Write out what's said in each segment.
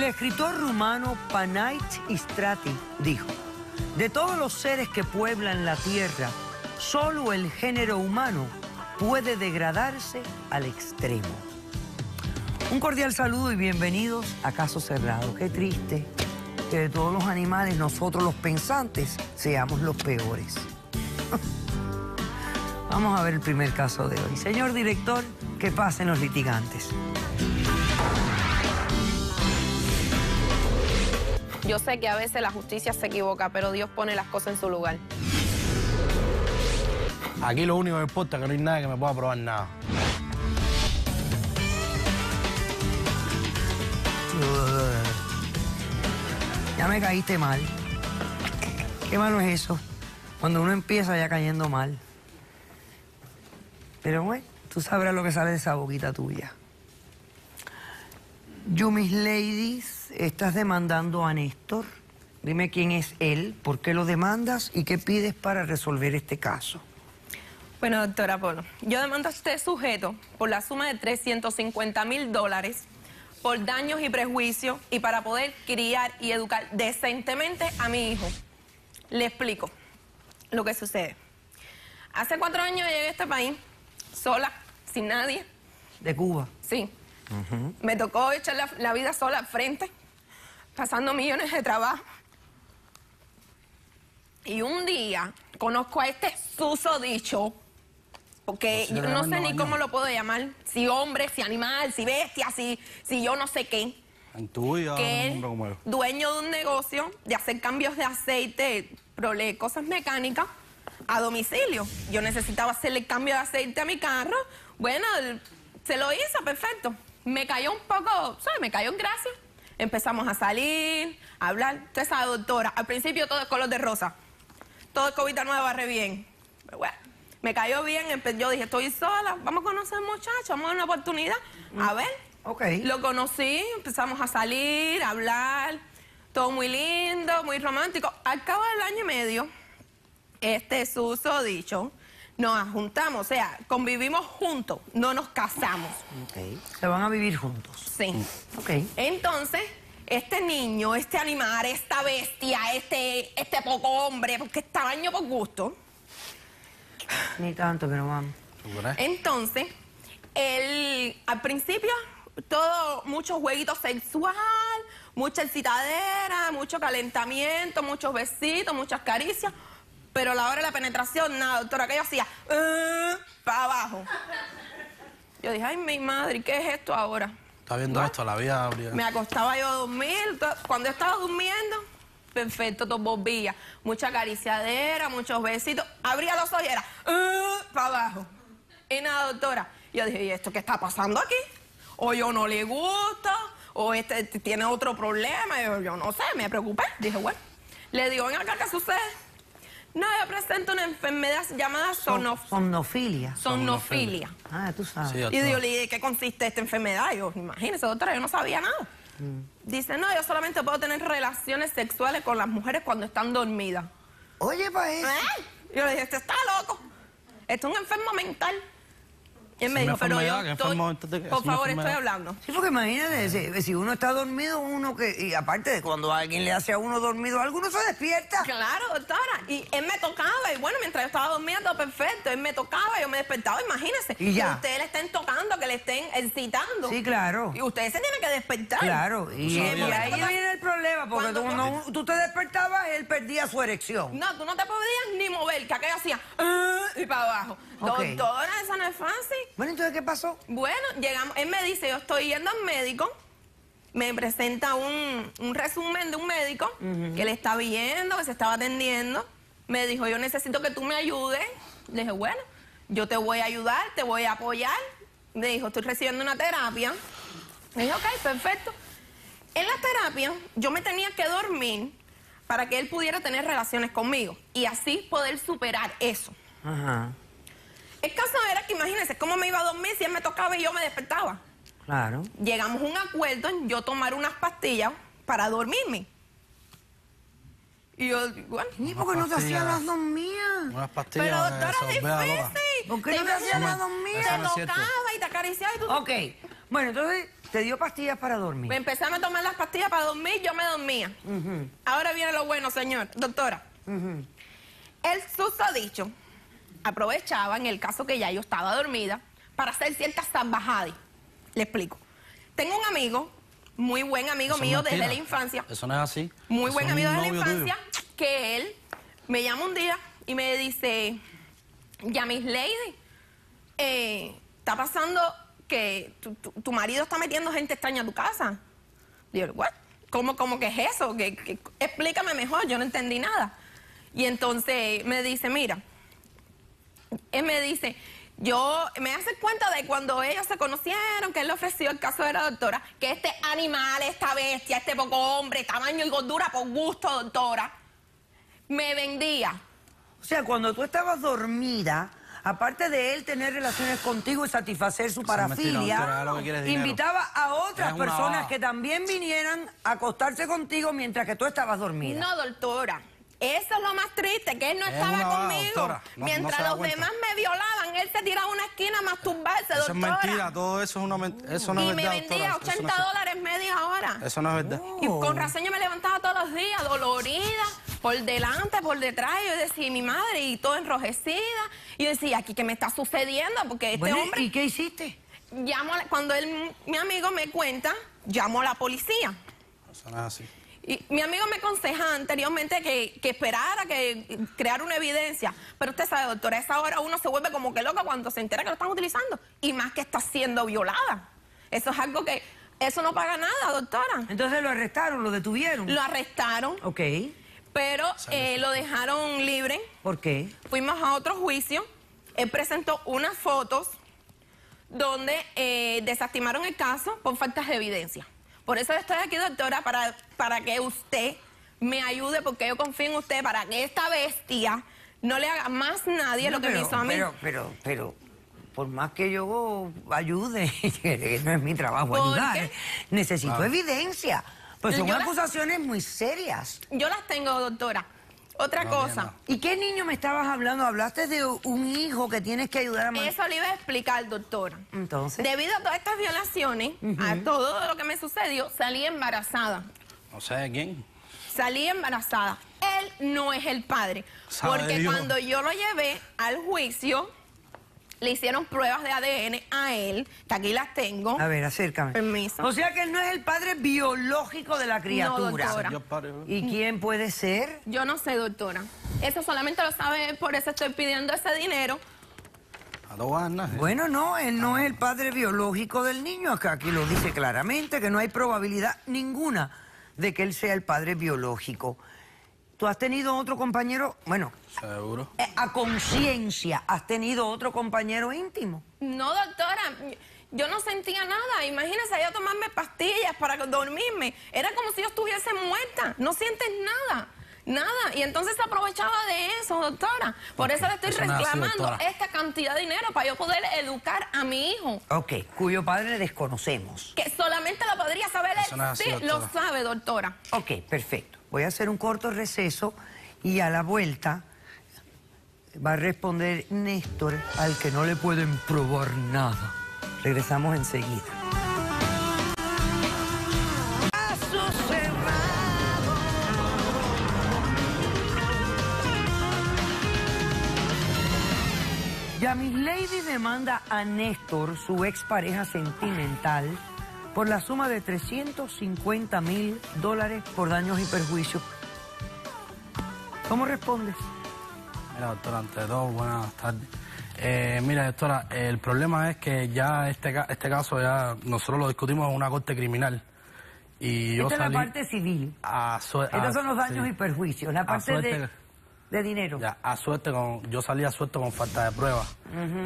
El escritor rumano Panait Istrati dijo, de todos los seres que pueblan la tierra, solo el género humano puede degradarse al extremo. Un cordial saludo y bienvenidos a Caso Cerrado. Qué triste que de todos los animales nosotros los pensantes seamos los peores. Vamos a ver el primer caso de hoy. Señor director, que pasen los litigantes. Yo sé que a veces la justicia se equivoca, pero Dios pone las cosas en su lugar. Aquí lo único que importa es que no hay nadie que me pueda probar nada. Ya me caíste mal. Qué malo es eso. Cuando uno empieza ya cayendo mal. Pero bueno, tú sabrás lo que sale de esa boquita tuya. You, mis ladies, estás demandando a Néstor. Dime quién es él, por qué lo demandas y qué pides para resolver este caso. Bueno, doctora Polo, yo demando a este sujeto por la suma de 350 mil dólares por daños y prejuicios y para poder criar y educar decentemente a mi hijo. Le explico lo que sucede. Hace cuatro años llegué a este país sola, sin nadie. De Cuba. Sí. Me tocó echar la, la vida sola al frente, pasando millones de trabajo. Y un día conozco a este susodicho, porque yo no sé ni cómo lo puedo llamar, si hombre, si animal, si bestia, si, si yo no sé qué, En tu vida, que es dueño de un negocio de hacer cambios de aceite, prole- cosas mecánicas a domicilio. Yo necesitaba hacerle cambio de aceite a mi carro. Bueno, se lo hizo, perfecto. Me cayó un poco, ¿sabes? Me cayó en gracia. Empezamos a salir, a hablar. Usted sabe, doctora, al principio todo es color de rosa. Todo es cobita nueva, barre bien. Pero bueno, me cayó bien. Yo dije, estoy sola, vamos a conocer al muchacho, vamos a dar una oportunidad. A ver. Ok. Lo conocí, empezamos a salir, a hablar, todo muy lindo, muy romántico. Al cabo del año y medio, este suso dicho, nos juntamos, o sea, convivimos juntos, no nos casamos. Ok. Se van a vivir juntos. Sí. Ok. Entonces, este niño, este animal, esta bestia, este, este poco hombre, porque es tamaño por gusto, Ni tanto, pero vamos. Entonces, él, al principio, todo, mucho jueguito sexual, mucha excitadera, mucho calentamiento, muchos besitos, muchas caricias. Pero a la hora de la penetración, nada, doctora, que yo hacía, para abajo. Yo dije, ay, mi madre, ¿y ¿qué es esto ahora? Está viendo esto, la vida Me acostaba yo a dormir. Cuando estaba durmiendo, perfecto, todo bombilla. Mucha acariciadera, muchos besitos. Abría los ojos y era para abajo. Y nada, doctora. Yo dije, ¿y esto qué está pasando aquí? O yo no le gusta, o este tiene otro problema. Yo, yo no sé, me preocupé. Dije, bueno. Le digo, ven acá, ¿qué sucede? No, yo presento una enfermedad llamada sonof- Somnofilia. somnofilia. Ah, tú sabes. Sí, Y doctor. digo, ¿y de qué consiste esta enfermedad? Y yo, imagínese, doctora, yo no sabía nada. Dice, no, yo solamente puedo tener relaciones sexuales con las mujeres cuando están dormidas. Oye, pa' eso. ¿Eh? Yo le dije, este está loco. Esto es un enfermo mental. Y él me ¿Es una dijo, pero yo estoy... Por ¿Es una favor, estoy hablando. Sí, porque imagínate, si, si uno está dormido, uno que. Y aparte de cuando alguien le hace a uno dormido algo, uno se despierta. Claro, doctora. Y él me tocaba, y bueno, mientras yo estaba dormida, todo perfecto. Él me tocaba, yo me despertaba, imagínese. Y ya. Que ustedes le estén tocando, que le estén excitando. Sí, claro. Y ustedes se tienen que despertar. Claro, y, ahí viene el problema, porque tú, no- tú te despertabas, él perdía su erección. No, tú no te podías ni mover, que aquello hacía "Ah", y para abajo. Ok. Doctora, eso no es fácil. Bueno, entonces, ¿qué pasó? Bueno, llegamos, él me dice, yo estoy yendo al médico, me presenta un, un resumen de un médico que le está viendo, que se estaba atendiendo. Me dijo, yo necesito que tú me ayudes. Le dije, bueno, yo te voy a ayudar, te voy a apoyar. Me dijo, estoy recibiendo una terapia. Le dije, ok, perfecto. En la terapia yo me tenía que dormir para que él pudiera tener relaciones conmigo y así poder superar eso. Ajá, El caso era que imagínense cómo me iba a dormir si él me tocaba y yo me despertaba. claro. Llegamos a un acuerdo en yo tomar unas pastillas para dormirme. Y yo, bueno, ¿Y por qué no te hacían pastillas. las dormidas? Unas pastillas. pero doctora, es difícil. ¿Por qué no te imaginas? las dormidas? Eso Te tocaba y te acariciaba y tú... Ok, bueno, entonces te dio pastillas para dormir. Me empezaron a tomar las pastillas para dormir, yo me dormía. Ahora viene lo bueno, señor, doctora. El susodicho aprovechaba en el caso que ya yo estaba dormida para hacer ciertas salvajadas. Le explico. Tengo un amigo, muy buen amigo Eso mío desde la infancia, Eso no es así. muy Eso buen amigo desde la tuyo. infancia, que él me llama un día y me dice, ya Miss Lady, eh, está pasando que tu, tu- tu marido está metiendo gente extraña a tu casa. Digo, ¿what? ¿Cómo, cómo que es eso? ¿Qué- qué- explícame mejor, yo no entendí nada. Y entonces me dice, mira, él me dice, yo me hace cuenta de cuando ellos se conocieron, que él le ofreció el caso de la doctora, que este animal, esta bestia, este poco hombre, tamaño y gordura por gusto, doctora, me vendía. O sea, cuando tú estabas dormida, aparte de él tener relaciones contigo y satisfacer su mentira, parafilia, invitaba a otras personas que también vinieran a acostarse contigo mientras que tú estabas dormida. No, doctora. Eso es lo más triste, que él no Es estaba una vaga, conmigo. doctora. No- no Mientras se da los cuenta. demás me violaban, él se tiraba a una esquina a masturbarse, Eso es doctora. mentira, todo eso es una mentira. Eso no y es me verdad, vendía doctora. Eso 80 no es- dólares media hora. Eso no es verdad. Y con razón yo me levantaba todos los días, dolorida, por delante, por detrás. Yo decía, mi madre, y todo enrojecida. Y yo decía, ¿aquí qué me está sucediendo? Porque este Bueno, hombre, ¿Y qué hiciste? llamo a la- cuando él, mi amigo me cuenta, llamo a la policía. Eso no es así. Y mi amigo me aconseja anteriormente que, que esperara, que crear una evidencia. Pero usted sabe, doctora, a esa hora uno se vuelve como que loco cuando se entera que lo están utilizando. Y más que está siendo violada. Eso es algo que, eso no paga nada, doctora. Entonces lo arrestaron, lo detuvieron. Lo arrestaron, Ok. pero eh, lo dejaron libre. ¿Por qué? Fuimos a otro juicio. Él presentó unas fotos donde eh, desestimaron el caso por faltas de evidencia. Por eso estoy aquí, doctora, para, para que usted me ayude, porque yo confío en usted, para que esta bestia no le haga más nadie No, lo que me pero, hizo a mí. Pero, pero, pero, por más que yo ayude, no es mi trabajo ¿Por ayudar, qué? necesito Claro. evidencia. Pues son Yo acusaciones muy serias. Yo las tengo, doctora. Otra No, cosa. ¿Y qué niño me estabas hablando? Hablaste de un hijo que tienes que ayudar a Eso le iba a explicar, doctora. Entonces, Debido a todas estas violaciones, a todo lo que me sucedió, salí embarazada. No sé de quién. Salí embarazada. Él no es el padre. Porque Dios. cuando yo lo llevé al juicio, le hicieron pruebas de ADN a él, que aquí las tengo. a ver, acércame. Permiso. O sea que él no es el padre biológico de la criatura. doctora. Dios padre. ¿Y quién puede ser? Yo no sé, doctora. Eso solamente lo sabe él, por eso estoy pidiendo ese dinero. A dos ganas. Bueno, no, él no es el padre biológico del niño. Acá aquí lo dice claramente que no hay probabilidad ninguna de que él sea el padre biológico. ¿Tú has tenido otro compañero? Bueno, Seguro. eh, a conciencia, ¿has tenido otro compañero íntimo? No, doctora. Yo no sentía nada. Imagínese yo tomarme pastillas para dormirme. Era como si yo estuviese muerta. No sientes nada. Nada. Y entonces se aprovechaba de eso, doctora. Por eso le estoy Eso así, reclamando doctora. esta cantidad de dinero para yo poder educar a mi hijo. Ok, cuyo padre desconocemos. Que solamente lo podría saber él. así, Sí, lo sabe, doctora. Ok, perfecto. Voy a hacer un corto receso y a la vuelta va a responder Néstor al que no le pueden probar nada. Regresamos enseguida. Yamis Lady demanda a Néstor, su expareja sentimental, por la suma de 350 mil dólares por daños y perjuicios. ¿Cómo respondes? Mira, doctora, ante todo, buenas tardes. Eh, mira, doctora, el problema es que ya este, este caso ya nosotros lo discutimos en una corte criminal. Y yo Esta es salí la parte civil. a. Estos son los daños y perjuicios. La parte de, suerte. De dinero. Ya, a suerte con, yo salí a suerte con falta de pruebas.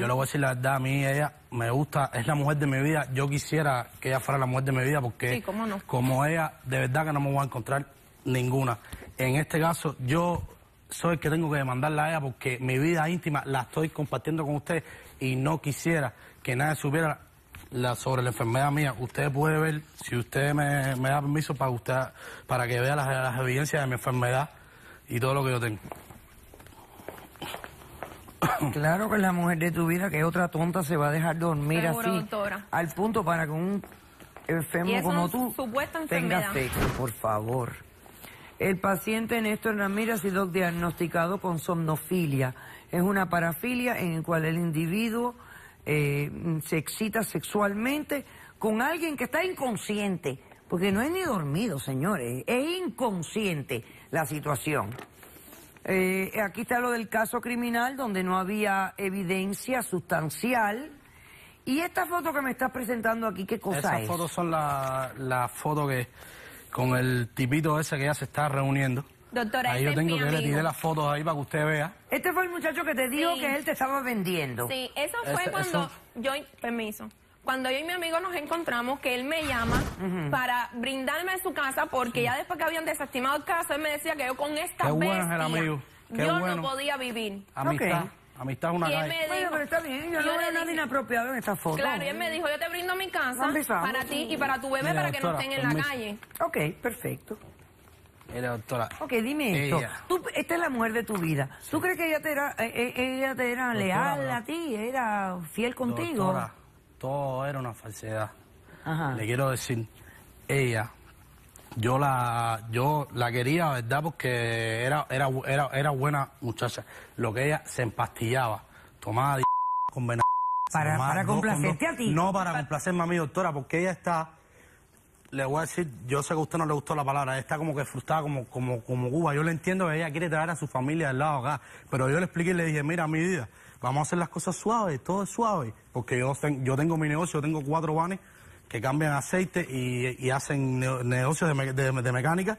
Yo le voy a decir la verdad, a mí ella me gusta, es la mujer de mi vida. Yo quisiera que ella fuera la mujer de mi vida porque Sí, cómo no. como ella, de verdad que no me voy a encontrar ninguna. En este caso, yo soy el que tengo que demandarla a ella porque mi vida íntima la estoy compartiendo con usted y no quisiera que nadie supiera la, sobre la enfermedad mía. Usted puede ver, si usted me, me da permiso para usted para que vea las, las evidencias de mi enfermedad y todo lo que yo tengo. Claro que es la mujer de tu vida, que otra tonta se va a dejar dormir Seguro, así. doctora. Al punto para que un enfermo como es tú tenga sexo, por favor. El paciente Néstor Ramírez ha sido diagnosticado con somnofilia. Es una parafilia en la cual el individuo eh, se excita sexualmente con alguien que está inconsciente, porque no es ni dormido, señores, es inconsciente la situación. Eh, aquí está lo del caso criminal donde no había evidencia sustancial. Y esta foto que me estás presentando aquí, ¿qué cosa Esas es? fotos son las la fotos que con el tipito ese que ya se está reuniendo. Doctora, ahí ese yo tengo que le tiré las fotos ahí para que usted vea. Este fue el muchacho que te dijo Sí. que él te estaba vendiendo. Sí, eso fue Ese- cuando eso- yo, permiso, cuando yo y mi amigo nos encontramos, que él me llama para brindarme su casa, porque ya después que habían desestimado el caso, él me decía que yo con esta Qué bueno es el bestia, amigo, qué yo bueno. no podía vivir. Amistad. Ok. Amistad es una Y él me Bueno, dijo- pero está bien, yo, yo no veo nada inapropiado en esta foto. Claro, y él me dijo, yo te brindo mi casa para ti y para tu bebé Mira, para que no estén en la calle. Ok, perfecto. Mire, doctora. Ok, dime esto. Tú, esta es la mujer de tu vida. ¿Tú crees que ella te era, eh, eh, ella te era Doctora, leal a ti? ¿Era fiel contigo? Doctora, todo era una falsedad. Ajá. Le quiero decir, ella, yo la, yo la quería, ¿verdad? Porque era, era, era, era buena muchacha. Lo que ella se empastillaba, tomaba di- con veneno. Para- para con complacerte dos. a ti. No para complacerme a mí, doctora, porque ella está, le voy a decir, yo sé que a usted no le gustó la palabra, está como que frustrada, como, como, como Cuba. Yo le entiendo que ella quiere traer a su familia del lado acá, pero yo le expliqué y le dije, mira, mi vida, vamos a hacer las cosas suaves, todo es suave, porque yo, ten- yo tengo mi negocio, yo tengo cuatro vanes que cambian aceite y, y hacen ne- negocios de, me- de- de mecánica.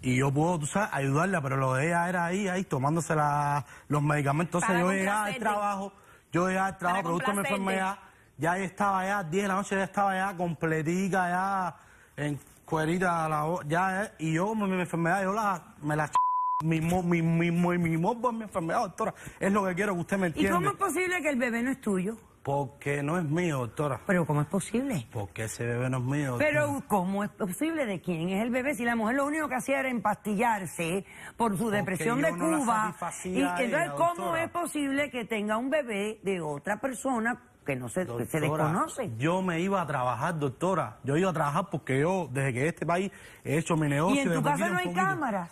Y yo puedo, tú sabes, ayudarla, pero lo de ella era ahí, ahí, tomándose la- los medicamentos. Entonces Para yo llegaba al trabajo, yo llegaba al trabajo, producto de mi enfermedad, ya estaba ya, 10 de la noche ya estaba ya completica, ya en cuerita, la, ya, eh, y yo mi, mi enfermedad, yo la, me la ch... Mi, mo- mi, mi, mi, morbo es mi enfermedad, doctora. Es lo que quiero que usted me ¿Y entienda. cómo es posible que el bebé no es tuyo? Porque no es mío, doctora. Pero ¿cómo es posible? Porque ese bebé no es mío. doctora. Pero ¿cómo es posible de quién es el bebé si la mujer lo único que hacía era empastillarse por su depresión de no Cuba? y entonces ella, ¿cómo es posible que tenga un bebé de otra persona que no se, se desconoce? Yo me iba a trabajar, doctora. Yo iba a trabajar porque yo, desde que este país he hecho mi negocio. Y en tu casa no hay poquito. cámaras.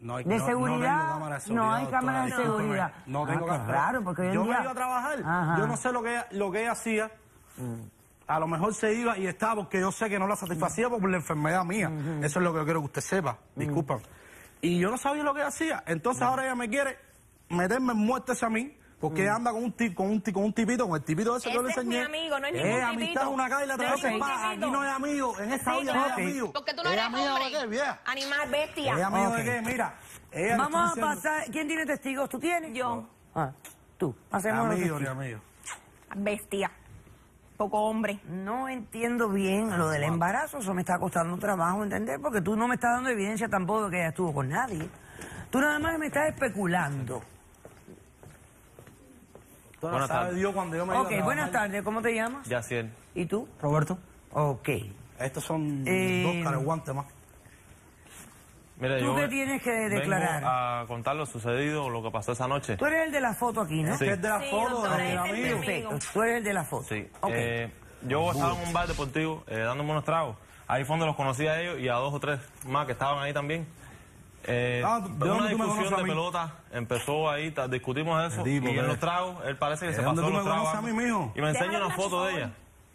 No hay, ¿De no- seguridad? No, tengo cámaras de seguridad, No hay doctora, cámaras de seguridad. No Ah, tengo qué cámaras. raro, porque hoy en Yo día- me iba a trabajar. Ajá. Yo no sé lo que, ella- lo que ella hacía. A lo mejor se iba y estaba porque yo sé que no la satisfacía por la enfermedad mía. Eso es lo que yo quiero que usted sepa. Disculpa. Y yo no sabía lo que ella hacía. Entonces ahora ella me quiere meterme en muertes a mí. Porque ella anda con un, ti- con, un, ti- con un tipito, con el tipito ese que yo le Ese es mi enseñé. amigo, no es Eh, ningún amistad tipito. es una calle, la No es ningún más. Aquí no hay amigo. En esta Sí, vida no hay claro. amigo. Porque tú no ¿Es eres hombre. de qué, vieja? Animal bestia. ¿Es amigo de qué? Mira. Vamos a pasar. ¿Quién tiene testigos? ¿Tú tienes? Yo. Ah, tú. Hacemos Amigo, ni amigo. Bestia. Poco hombre. No entiendo bien lo del embarazo, eso me está costando trabajo entender, porque tú no me estás dando evidencia tampoco de que ella estuvo con nadie. Tú nada más me estás especulando. Buenas sabe tardes. Dios cuando yo me Ok, buenas tardes, ¿cómo te llamas? Yaciel. ¿Y tú? Roberto. Ok. Estos son Eh, dos careguantes más. Mire, ¿Tú yo qué tienes que vengo declarar? a contar lo sucedido, lo que pasó esa noche. Tú eres el de la foto aquí, ¿no? Sí. Este es de la Sí, foto doctora, de ese mi es amigo. mi Perfecto, tú eres el de la foto. Sí. Ok. Eh, yo estaba en un bar deportivo eh, dándome unos tragos. Ahí fue donde los conocí a ellos y a dos o tres más que estaban ahí también. Eh, Ah, ¿de una discusión de pelota empezó ahí, ta- discutimos eso El tipo, y en ¿qué? los tragos él parece que ¿De se pasó los me tragos. conoces a mí, mijo? Y me enseña una foto de ella.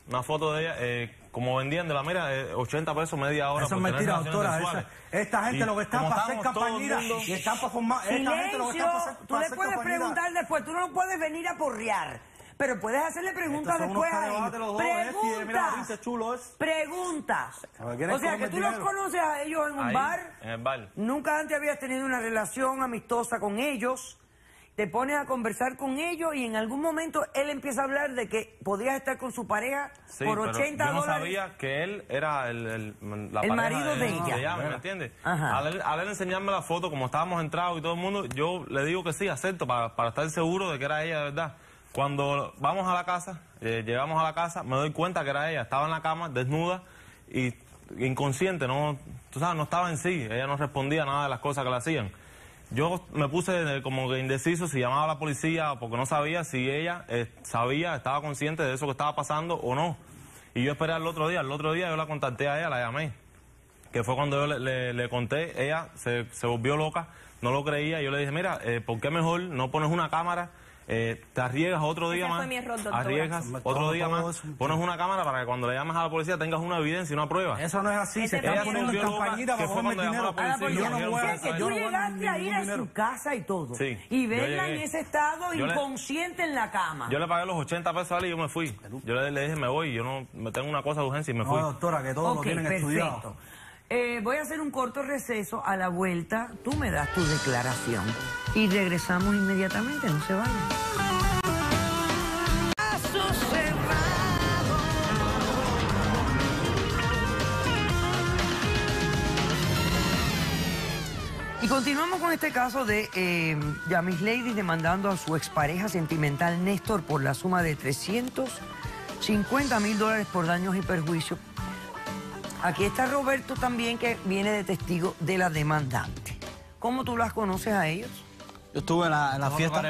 Una foto de ella, eh, como vendiendo la mira, eh, 80 pesos media hora. Eso es mentira, doctora. esa- esta gente Y lo que está para hacer mundo- y están para formar. Esta gente lo que Silencio, está para hacer, tú le puedes preguntar después, tú no puedes venir a porrear, pero puedes hacerle preguntas Estos después a ellos. los dos, mira, Preguntas. dice chulo es. Preguntas. A ver, ¿quieren O sea, que tú los conoces a ellos en un Ahí, bar. En el bar. Nunca antes habías tenido una relación amistosa con ellos. Te pones a conversar con ellos y en algún momento él empieza a hablar de que podías estar con su pareja Sí, por pero 80 yo no dólares. sabía que él era el, el, la El pareja marido de ella. ¿me entiendes? Ajá. Al, él- al él enseñarme la foto, como estábamos entrados y todo el mundo, yo le digo que sí, acepto, para, para estar seguro de que era ella de verdad. Cuando vamos a la casa, eh, llegamos a la casa, me doy cuenta que era ella. Estaba en la cama, desnuda y inconsciente, no, tú sabes, no estaba en sí. Ella no respondía nada de las cosas que le hacían. Yo me puse como que indeciso si llamaba a la policía porque no sabía si ella eh, sabía, estaba consciente de eso que estaba pasando o no. Y yo esperé al otro día, al otro día yo la contacté a ella, la llamé. Que fue cuando yo le, conté, ella se, se volvió loca, no lo creía. Yo le dije, mira, eh, ¿por qué mejor no pones una cámara? Eh, te arriesgas otro día Ese más. fue mi error, doctora. arriesgas otro día más. Pones una cámara para que cuando le llames a la policía tengas una evidencia y una prueba. Eso no es así, se están ella poniendo en para cogerme dinero. a la A la policía, yo no voy a que tú llegaste a ir a su casa y todo. Sí, y verla en ese estado Yo le- inconsciente en la cama. Yo le pagué los 80 pesos a él y yo me fui. Yo le, le dije, me voy, yo no me tengo una cosa de urgencia y me fui. No, doctora, que todos lo tienen perfecto. estudiado. Eh, voy a hacer un corto receso. A la vuelta, tú me das tu declaración. Y regresamos inmediatamente, no se vayan. Y continuamos con este caso de eh, Yamis Lady demandando a su expareja sentimental Néstor por la suma de 350 mil dólares por daños y perjuicios. Aquí está Roberto también que viene de testigo de la demandante. ¿Cómo tú las conoces a ellos? Yo estuve en la, en fiesta.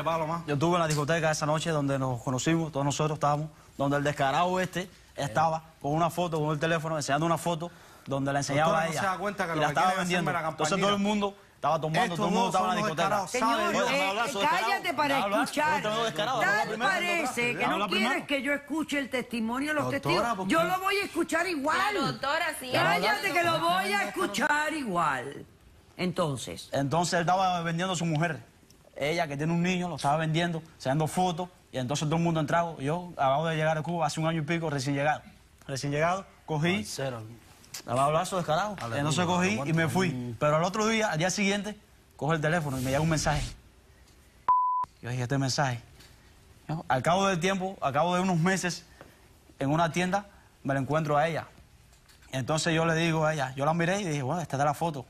Yo estuve en la discoteca esa noche donde nos conocimos, todos nosotros estábamos, donde el descarado este estaba con una foto, con el teléfono, enseñando una foto donde la enseñaba Doctora, a no ella. se da cuenta que y lo la que estaba vendiendo. la Entonces todo el mundo estaba tomando, todo el mundo estaba en la discoteca. Señor, eh, cállate para escuchar. Tal parece que no quieres primero. que yo escuche el testimonio de los Doctora, testigos. ¿por Yo lo voy a escuchar igual. Doctora, sí. Cállate que lo voy a escuchar igual. Entonces, Entonces él estaba vendiendo a su mujer. Ella, que tiene un niño, lo estaba vendiendo, sacando fotos. Y entonces todo el mundo entrado. Yo acabo de llegar a Cuba hace un año y pico, recién llegado. Recién llegado, cogí. Daba abrazo descarado. Entonces cogí y me fui. Pero al otro día, al día siguiente, cojo el teléfono y me llega un mensaje. Yo dije, este mensaje. ¿no? Al cabo del tiempo, al cabo de unos meses, en una tienda, me la encuentro a ella. Entonces yo le digo a ella, yo la miré y dije, bueno, esta es la foto.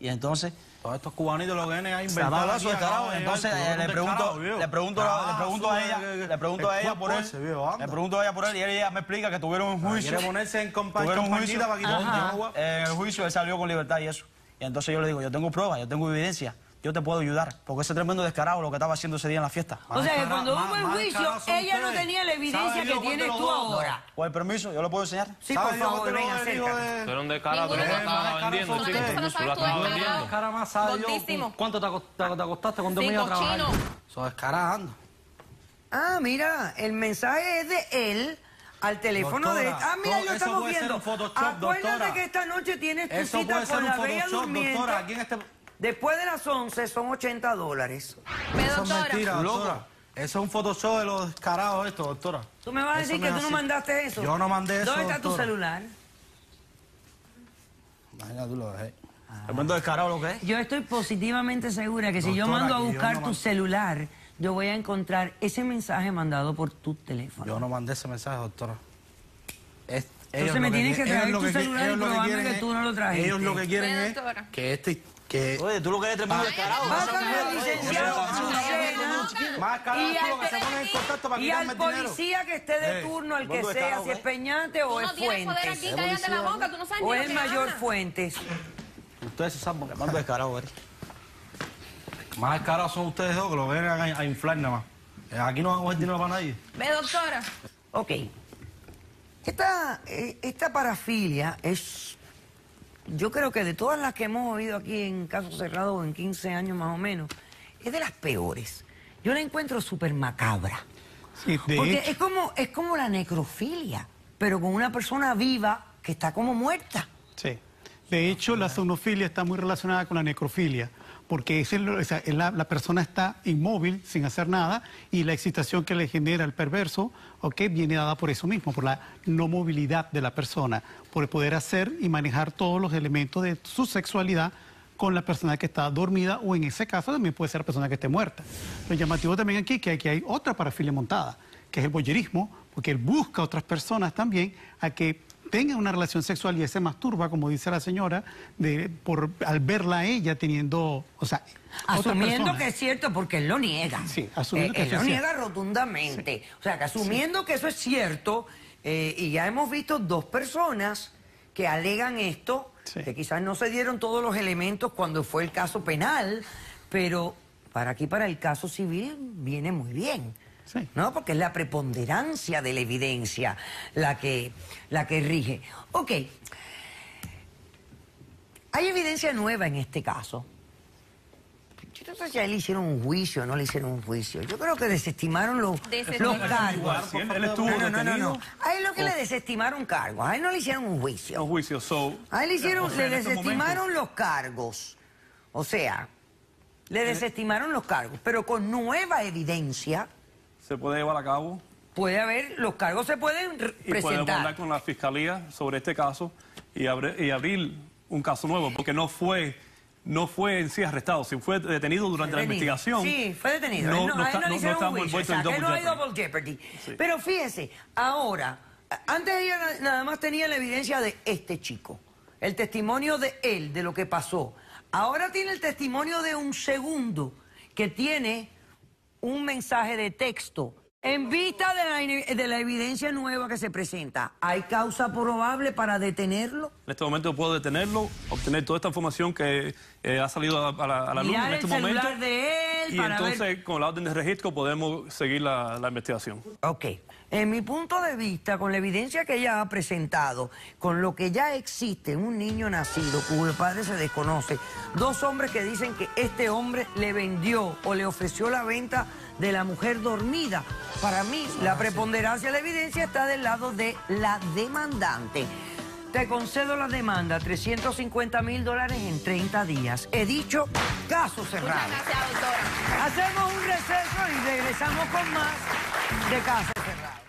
Y entonces Todos estos cubanitos lo que vienen a inventar. aquí, acá, Entonces eh, le un pregunto, le pregunto, le pregunto a ella, eh, le pregunto a el ella por él, ese, viejo, anda. le pregunto a ella por él y ella me explica que tuvieron un juicio. Quiere ponerse en Tuvieron un juicio. para. En el juicio él salió con libertad y eso. Y entonces yo le digo, yo tengo pruebas, yo tengo evidencia, yo te puedo ayudar. Porque ese tremendo descarado lo que estaba haciendo ese día en la fiesta. o sea que cuando hubo el juicio, ella no tenía la evidencia ¿Sabe que tienes tú dos? ahora. Con el permiso, ¿yo lo puedo enseñar? Sí, ¿Sabe por favor, cuánto ven, lo del hijo acércate. Pero un descarado, tú Ninguno lo de estabas vendiendo, incluso lo estabas vendiendo. Cara más Gordísimo. ¿Cuánto te, acost- te- te acostaste con dos Sí, millas a trabajar? Eso es carajando. Ah, mira, el mensaje es de él al teléfono Doctora, de... Ah, mira, lo eso estamos puede ser viendo. un Photoshop, Acuérdate doctora. que esta noche tienes tu Eso cita puede ser con un la bella Photoshop, durmiente. doctora. Aquí en este... Después de las 11 son 80 dólares. Eso es doctora. mentira, doctora. Eso es un Photoshop de los descarados esto, doctora. ¿Tú me vas a Eso decir no que es tú no así. mandaste eso? Yo no mandé eso, ¿Dónde está tu doctora. celular? Imagínate tú lo dejé. Tremendo descarado lo que es. Yo estoy positivamente segura que si yo Doctora, mando a que yo buscar no tu man- celular, yo voy a encontrar ese mensaje mandado por tu teléfono. Yo no mandé ese mensaje, doctora. Es- Entonces ellos me lo tienes que traer lo tu qui- celular y ellos lo probarme quieren que tú no lo trajiste. Ellos lo que quieren Ve, es que este... Que... Oye, tú lo que eres tremendo descarado. Eso, Azucena Más carajo que al, se ponen en contacto para y quitarme al el dinero. policía que esté de turno, el que ¿cuándo sea, descarado, si es eh? Peñante o es no tienes poder Fuentes. aquí, cállate la boca, tú no sabes O es Mayor. Fuentes. Ustedes se saben. Tremendo descarado eres. Más caros son ustedes dos que lo vienen a, a inflar nada más. Eh, Aquí no van a dinero para nadie. Ve, doctora. Ok. Esta, eh, esta parafilia es, yo creo que de todas las que hemos oído aquí en casos cerrados en 15 años más o menos, es de las peores. Yo la encuentro súper macabra. Sí, de Porque hecho, es como, es como la necrofilia, pero con una persona viva que está como muerta. sí. De hecho, la zoonofilia está muy relacionada con la necrofilia, porque la, persona está inmóvil, sin hacer nada, y la excitación que le genera el perverso, ¿ok? viene dada por eso mismo, por la no movilidad de la persona, por poder hacer y manejar todos los elementos de su sexualidad con la persona que está dormida o en ese caso también puede ser la persona que esté muerta. Lo llamativo también aquí es que aquí hay otra parafilia montada, que es el boyerismo, porque él busca a otras personas también a que tengan una relación sexual y se masturba, como dice la señora, de, por, al verla a ella teniendo, o sea, Asumiendo que es cierto, porque él lo niega. Sí, asumiendo Eh, que él eso lo es niega cierto. rotundamente. O sea, que asumiendo que eso es cierto, eh, y ya hemos visto dos personas que alegan esto, Sí. que quizás no se dieron todos los elementos cuando fue el caso penal, pero para aquí, para el caso civil, viene muy bien. Sí. ¿no? Porque es la preponderancia de la evidencia la que, la que rige. Ok, hay evidencia nueva en este caso. Yo no sé si a él le hicieron un juicio o no le hicieron un juicio. Yo creo que desestimaron los, Desestimaron. los cargos. Él, él estuvo No, no, no, no. A él lo que le desestimaron cargos, a él no le hicieron un juicio. Un juicio. So, A él le hicieron, o sea, le desestimaron los cargos. O sea, le desestimaron los cargos, pero con nueva evidencia se puede llevar a cabo puede haber, los cargos se pueden re- y podemos presentar. hablar con la fiscalía sobre este caso y, abre- y abrir un caso nuevo, porque no fue no fue en sí arrestado, si fue detenido durante la investigación. Sí, fue detenido. No, no, no está- no no- estamos envueltos en no hay double double jeopardy. Sí. Pero fíjese, ahora, antes ella na- nada más tenía la evidencia de este chico, el testimonio de él, de lo que pasó. Ahora tiene el testimonio de un segundo que tiene un mensaje de texto. En vista de la, evidencia nueva que se presenta, ¿hay causa probable para detenerlo? En este momento puedo detenerlo, obtener toda esta información que eh, ha salido a, a la, a la luz en el este momento. celular de él y para entonces ver- con la orden de registro podemos seguir la, la investigación. Ok. En mi punto de vista, con la evidencia que ella ha presentado, con lo que ya existe, un niño nacido cuyo padre se desconoce, dos hombres que dicen que este hombre le vendió o le ofreció la venta de la mujer dormida. Para mí, la preponderancia de la evidencia está del lado de la demandante. Te concedo la demanda, 350 mil dólares en 30 días. He dicho, caso Muchas cerrado. gracias, doctora. Hacemos un receso y regresamos con más de caso cerrado.